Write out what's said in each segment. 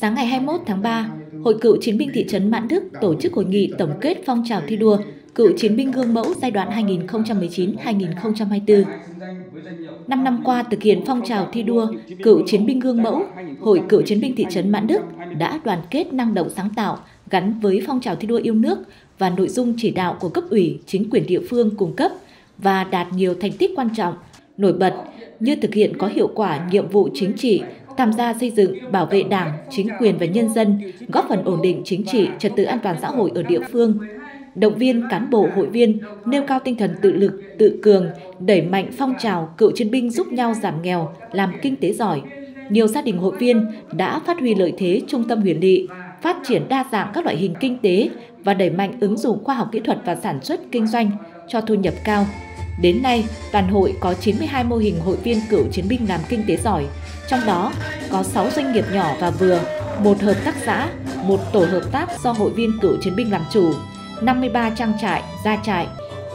Sáng ngày 21 tháng 3, Hội cựu chiến binh thị trấn Mãn Đức tổ chức hội nghị tổng kết phong trào thi đua cựu chiến binh gương mẫu giai đoạn 2019-2024. Năm năm qua thực hiện phong trào thi đua cựu chiến binh gương mẫu, Hội cựu chiến binh thị trấn Mãn Đức đã đoàn kết năng động sáng tạo gắn với phong trào thi đua yêu nước và nội dung chỉ đạo của cấp ủy, chính quyền địa phương cung cấp và đạt nhiều thành tích quan trọng, nổi bật như thực hiện có hiệu quả nhiệm vụ chính trị, tham gia xây dựng, bảo vệ Đảng, chính quyền và nhân dân, góp phần ổn định chính trị, trật tự an toàn xã hội ở địa phương, động viên cán bộ hội viên nêu cao tinh thần tự lực, tự cường, đẩy mạnh phong trào cựu chiến binh giúp nhau giảm nghèo, làm kinh tế giỏi. Nhiều gia đình hội viên đã phát huy lợi thế trung tâm huyền lị, phát triển đa dạng các loại hình kinh tế và đẩy mạnh ứng dụng khoa học kỹ thuật và sản xuất kinh doanh cho thu nhập cao. Đến nay, toàn hội có 92 mô hình hội viên cựu chiến binh làm kinh tế giỏi, trong đó có 6 doanh nghiệp nhỏ và vừa, một hợp tác xã, một tổ hợp tác do hội viên cựu chiến binh làm chủ, 53 trang trại, gia trại.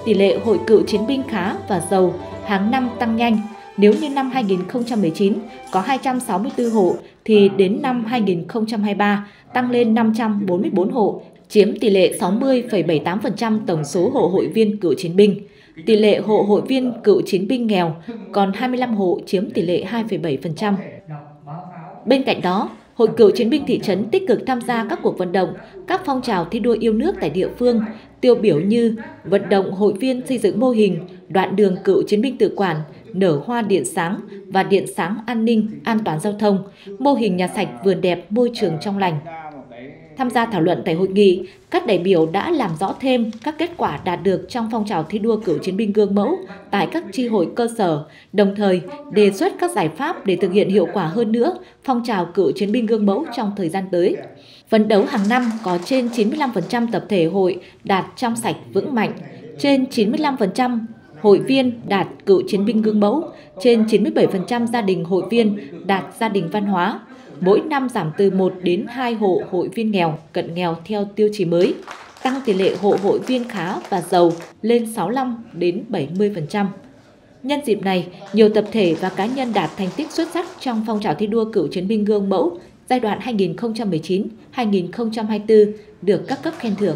Tỷ lệ hội cựu chiến binh khá và giàu hàng năm tăng nhanh. Nếu như năm 2019 có 264 hộ thì đến năm 2023 tăng lên 544 hộ, chiếm tỷ lệ 60,78% tổng số hộ hội viên cựu chiến binh. Tỷ lệ hộ hội viên cựu chiến binh nghèo còn 25 hộ chiếm tỷ lệ 2,7%. Bên cạnh đó, Hội cựu chiến binh thị trấn tích cực tham gia các cuộc vận động, các phong trào thi đua yêu nước tại địa phương, tiêu biểu như vận động hội viên xây dựng mô hình đoạn đường cựu chiến binh tự quản, nở hoa điện sáng và điện sáng an ninh, an toàn giao thông, mô hình nhà sạch vườn đẹp, môi trường trong lành. Tham gia thảo luận tại hội nghị, các đại biểu đã làm rõ thêm các kết quả đạt được trong phong trào thi đua cựu chiến binh gương mẫu tại các tri hội cơ sở, đồng thời đề xuất các giải pháp để thực hiện hiệu quả hơn nữa phong trào cựu chiến binh gương mẫu trong thời gian tới. Phấn đấu hàng năm có trên 95% tập thể hội đạt trong sạch vững mạnh, trên 95% hội viên đạt cựu chiến binh gương mẫu, trên 97% gia đình hội viên đạt gia đình văn hóa, mỗi năm giảm từ 1 đến 2 hộ hội viên nghèo, cận nghèo theo tiêu chí mới, tăng tỷ lệ hộ hội viên khá và giàu lên 65 đến 70%. Nhân dịp này, nhiều tập thể và cá nhân đạt thành tích xuất sắc trong phong trào thi đua cựu chiến binh gương mẫu giai đoạn 2019-2024 được các cấp khen thưởng.